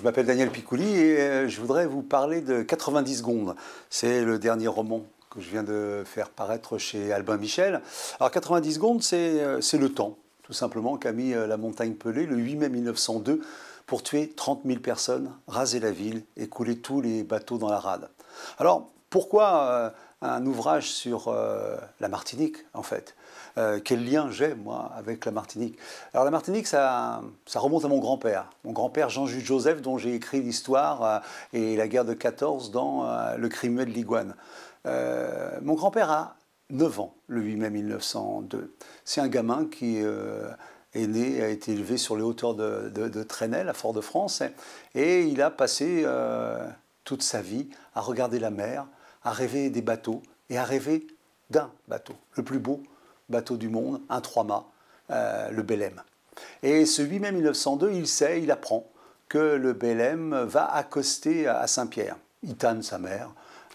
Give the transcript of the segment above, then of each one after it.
je m'appelle Daniel Picouli et euh, je voudrais vous parler de 90 secondes. C'est le dernier roman que je viens de faire paraître chez Albin Michel. Alors 90 secondes, c'est le temps, tout simplement, qu'a mis la montagne Pelée le 8 mai 1902 pour tuer 30 000 personnes, raser la ville et couler tous les bateaux dans la rade. Alors, pourquoi euh, un ouvrage sur euh, la Martinique, en fait euh, Quel lien j'ai, moi, avec la Martinique? Alors, la Martinique, ça, remonte à mon grand-père. Mon grand-père Jean-Jules Joseph, dont j'ai écrit l'histoire et la guerre de 14 dans Le crime de l'iguane. mon grand-père a 9 ans, le 8 mai 1902. C'est un gamin qui est né, a été élevé sur les hauteurs de, de, Trenel, à Fort-de-France, et il a passé euh, toute sa vie à regarder la mer, à rêver des bateaux, et à rêver d'un bateau, le plus beau bateau du monde, un trois-mâts, euh, le Belém. Et ce 8 mai 1902, il sait, il apprend que le Belém va accoster à Saint-Pierre. Il tanne sa mère,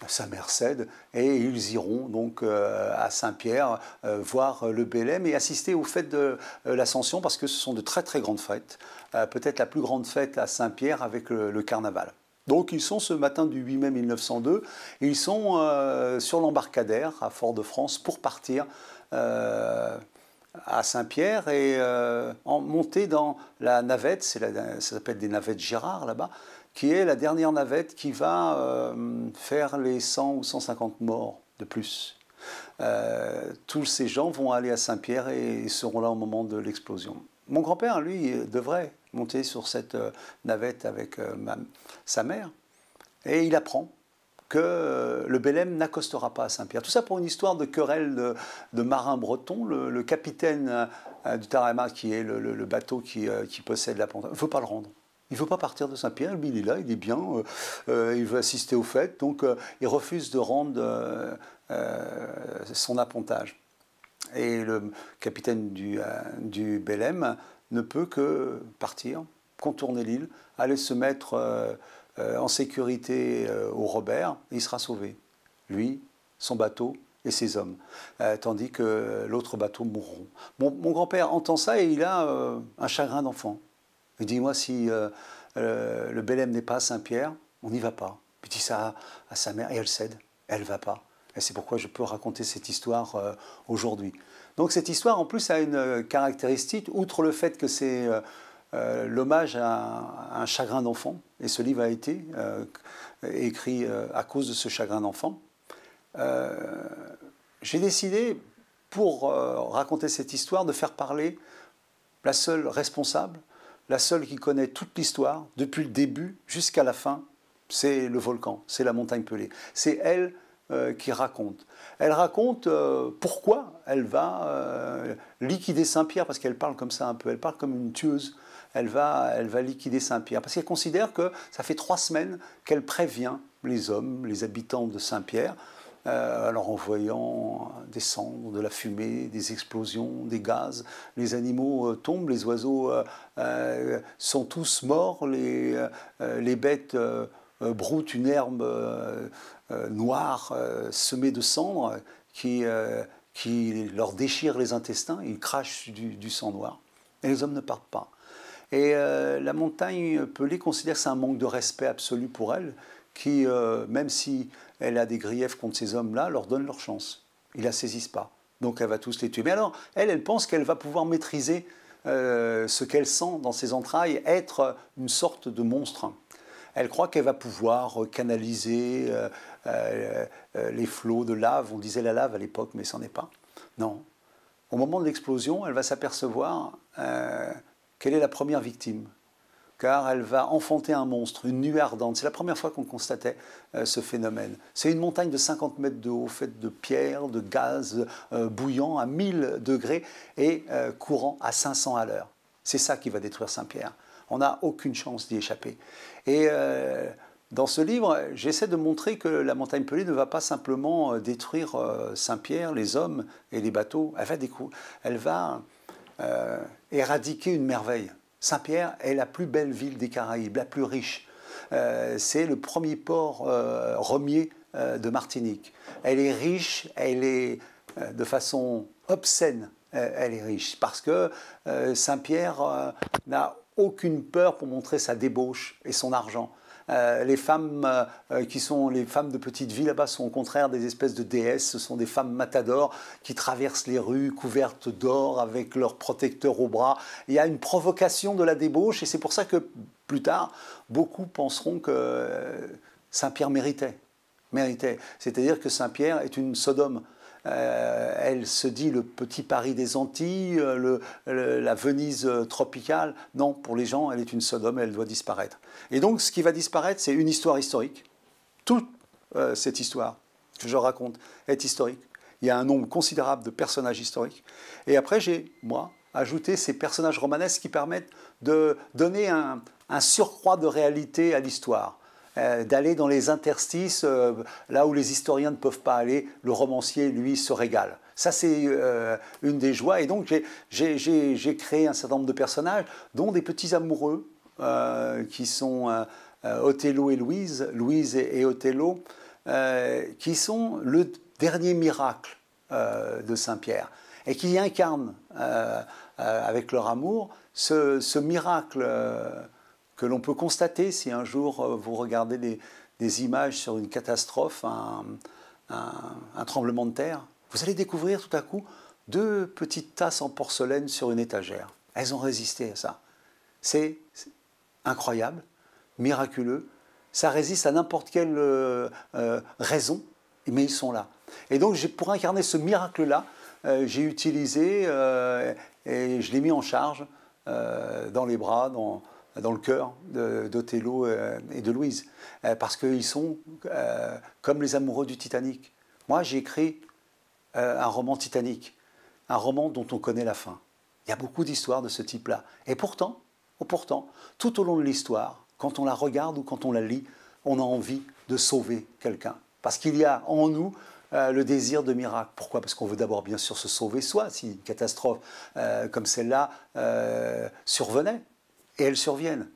sa mère cède, et ils iront donc euh, à Saint-Pierre euh, voir le Bélème et assister aux fêtes de l'Ascension parce que ce sont de très très grandes fêtes, peut-être la plus grande fête à Saint-Pierre avec le, carnaval. Donc ils sont ce matin du 8 mai 1902, ils sont sur l'embarcadère à Fort-de-France pour partir à Saint-Pierre et en monter dans la navette, ça s'appelle des navettes Girard là-bas, qui est la dernière navette qui va euh, faire les 100 ou 150 morts de plus. Euh, tous ces gens vont aller à Saint-Pierre et seront là au moment de l'explosion. Mon grand-père, lui, devrait monter sur cette euh, navette avec sa mère, et il apprend que le Bélème n'accostera pas à Saint-Pierre. Tout ça pour une histoire de querelle de, marins bretons. Le, capitaine du Tarama, qui est le, bateau qui, possède la ne veut pas le rendre. Il ne veut pas partir de Saint-Pierre, il est là, il est bien, euh, euh, il veut assister aux fêtes, donc euh, il refuse de rendre son appontage. Et le capitaine du, du ne peut que partir, contourner l'île, aller se mettre en sécurité au Robert, et il sera sauvé. Lui, son bateau et ses hommes, tandis que l'autre bateau mourront. Mon, grand-père entend ça et il a un chagrin d'enfant. Il dit, moi, si euh, euh, le Bélème n'est pas à Saint-Pierre, on n'y va pas. Il dit ça à, sa mère et elle cède, elle va pas. Et c'est pourquoi je peux raconter cette histoire euh, aujourd'hui. Donc cette histoire, en plus, a une caractéristique, outre le fait que c'est l'hommage à, un chagrin d'enfant, et ce livre a été écrit à cause de ce chagrin d'enfant, j'ai décidé, pour raconter cette histoire, de faire parler la seule responsable, la seule qui connaît toute l'histoire, depuis le début jusqu'à la fin, c'est le volcan, c'est la montagne pelée. C'est elle euh, qui raconte. Elle raconte euh, pourquoi elle va euh, liquider Saint-Pierre, parce qu'elle parle comme ça un peu, elle parle comme une tueuse. Elle va, elle va liquider Saint-Pierre, parce qu'elle considère que ça fait trois semaines qu'elle prévient les hommes, les habitants de Saint-Pierre, euh, alors en voyant des cendres, de la fumée, des explosions, des gaz, les animaux tombent, les oiseaux sont tous morts, les bêtes broutent une herbe noire semée de cendres qui, qui leur déchire les intestins, ils crachent du, sang noir. Et les hommes ne partent pas. Et la montagne Pelée considère que c'est un manque de respect absolu pour elle, qui, euh, même si elle a des griefs contre ces hommes-là, leur donne leur chance. Ils la saisissent pas. Donc elle va tous les tuer. Mais alors, elle, elle pense qu'elle va pouvoir maîtriser euh, ce qu'elle sent dans ses entrailles, être une sorte de monstre. Elle croit qu'elle va pouvoir canaliser euh, les flots de lave. On disait la lave à l'époque, mais ce n'en est pas. Non. Au moment de l'explosion, elle va s'apercevoir quelle est la première victime car elle va enfanter un monstre, une nuée ardente. C'est la première fois qu'on constatait euh, ce phénomène. C'est une montagne de 50 mètres de haut, faite de pierres, de gaz euh, bouillant à 1000 degrés et euh, courant à 500 à l'heure. C'est ça qui va détruire Saint-Pierre. On n'a aucune chance d'y échapper. Et dans ce livre, j'essaie de montrer que la montagne pelée ne va pas simplement détruire Saint-Pierre, les hommes et les bateaux. Elle va, elle va éradiquer une merveille. Saint-Pierre est la plus belle ville des Caraïbes, la plus riche. Euh, c'est le premier port euh, euh, de Martinique. Elle est riche, elle est de façon obscène, elle est riche, parce que Saint-Pierre n'a aucune peur pour montrer sa débauche et son argent. Euh, les femmes euh, euh, qui sont les femmes de petite vie là-bas sont au contraire des espèces de déesses. Ce sont des femmes matadors qui traversent les rues couvertes d'or avec leurs protecteurs au bras. Il y a une provocation de la débauche et c'est pour ça que plus tard, beaucoup penseront que Saint-Pierre méritait. méritait. C'est-à-dire que Saint-Pierre est une Sodome. Euh, elle se dit le petit Paris des Antilles, euh, la Venise euh, tropicale. Non, pour les gens, elle est une Sodome, elle doit disparaître. Et donc, ce qui va disparaître, c'est une histoire historique. Toute cette histoire que je raconte est historique. Il y a un nombre considérable de personnages historiques. Et après, j'ai, moi, ajouté ces personnages romanesques qui permettent de donner un surcroît de réalité à l'histoire. Euh, d'aller dans les interstices, euh, là où les historiens ne peuvent pas aller, le romancier, lui, se régale. Ça, c'est euh, une des joies. Et donc, j'ai créé un certain nombre de personnages, dont des petits amoureux, qui sont Othello et Louise, Louise et, Othello, qui sont le dernier miracle de Saint-Pierre, et qui incarnent, avec leur amour, ce miracle que l'on peut constater si un jour euh, vous regardez des, images sur une catastrophe, un, tremblement de terre, vous allez découvrir tout à coup deux petites tasses en porcelaine sur une étagère. Elles ont résisté à ça. C'est incroyable, miraculeux. Ça résiste à n'importe quelle euh, euh, raison, mais ils sont là. Et donc, pour incarner ce miracle-là, j'ai utilisé et je l'ai mis en charge dans les bras, dans, dans le cœur d'Othello euh, et de Louise, euh, parce qu'ils sont euh, comme les amoureux du Titanic. Moi, j'ai écrit un roman Titanic, un roman dont on connaît la fin. Il y a beaucoup d'histoires de ce type-là. Et pourtant, oh, pourtant, tout au long de l'histoire, quand on la regarde ou quand on la lit, on a envie de sauver quelqu'un. Parce qu'il y a en nous le désir de miracle. Pourquoi? Parce qu'on veut d'abord bien sûr se sauver soi si une catastrophe comme celle-là survenait et elles surviennent.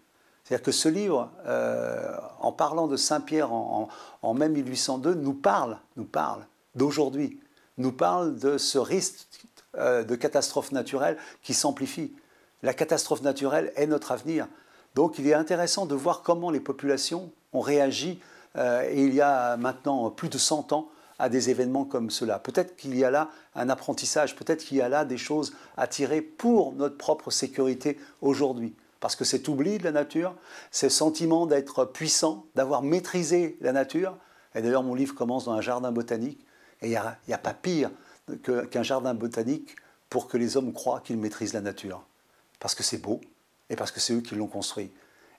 C'est-à-dire que ce livre, euh, en parlant de Saint-Pierre en, mai 1802, nous parle, nous parle d'aujourd'hui, nous parle de ce risque euh, de catastrophe naturelle qui s'amplifie. La catastrophe naturelle est notre avenir. Donc il est intéressant de voir comment les populations ont réagi, euh, il y a maintenant plus de 100 ans, à des événements comme cela. Peut-être qu'il y a là un apprentissage, peut-être qu'il y a là des choses à tirer pour notre propre sécurité aujourd'hui parce que cet oubli de la nature, ce sentiment d'être puissant, d'avoir maîtrisé la nature, et d'ailleurs mon livre commence dans un jardin botanique, et il n'y a, pas pire qu'un jardin botanique pour que les hommes croient qu'ils maîtrisent la nature, parce que c'est beau, et parce que c'est eux qui l'ont construit.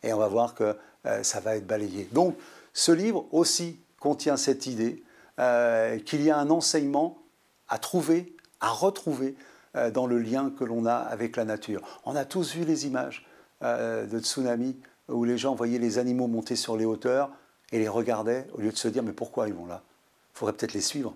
Et on va voir que euh, ça va être balayé. Donc ce livre aussi contient cette idée euh, qu'il y a un enseignement à trouver, à retrouver euh, dans le lien que l'on a avec la nature. On a tous vu les images euh, de tsunami où les gens voyaient les animaux monter sur les hauteurs et les regardaient au lieu de se dire mais pourquoi ils vont là? Il faudrait peut-être les suivre.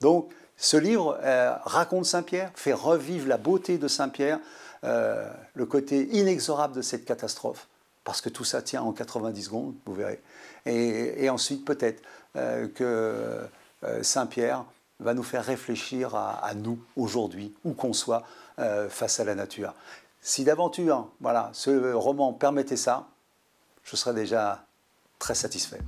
Donc ce livre euh, raconte Saint-Pierre, fait revivre la beauté de Saint-Pierre, euh, le côté inexorable de cette catastrophe, parce que tout ça tient en 90 secondes, vous verrez. Et, ensuite peut-être que Saint-Pierre va nous faire réfléchir à nous aujourd'hui, où qu'on soit, face à la nature. Si d'aventure, voilà, ce roman permettait ça, je serais déjà très satisfait.